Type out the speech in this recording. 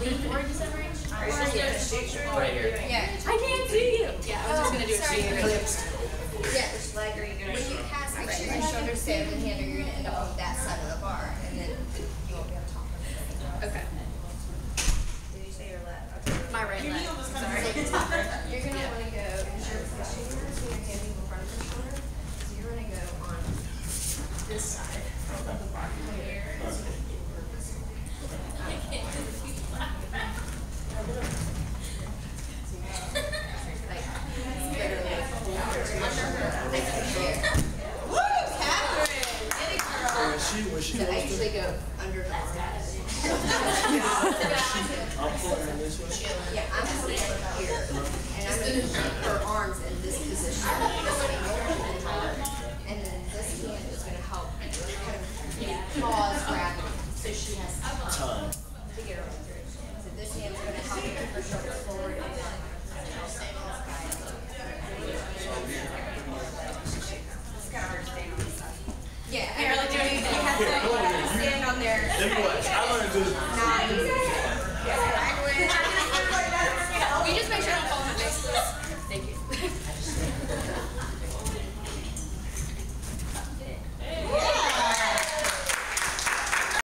lean forward, you said, right? Right here. Right here. Yeah. I can't see you. Yeah, I was oh, just gonna do a Sorry. straight. Yeah, just like are you gonna when you pass, make sure your shoulders stay over the hand, or you're gonna end up on that side of the bar, and then you won't be able to talk. Okay. Did you say your left? Okay. My right leg. Sorry. You're gonna wanna go, is your shoulders and your hand in front of your shoulder, so you're gonna go on this side. Girl. She, when she To goes to, actually go under the arm. I'm pulling her this way. Yeah, I'm gonna put her here, and I'm gonna keep her arms in this position.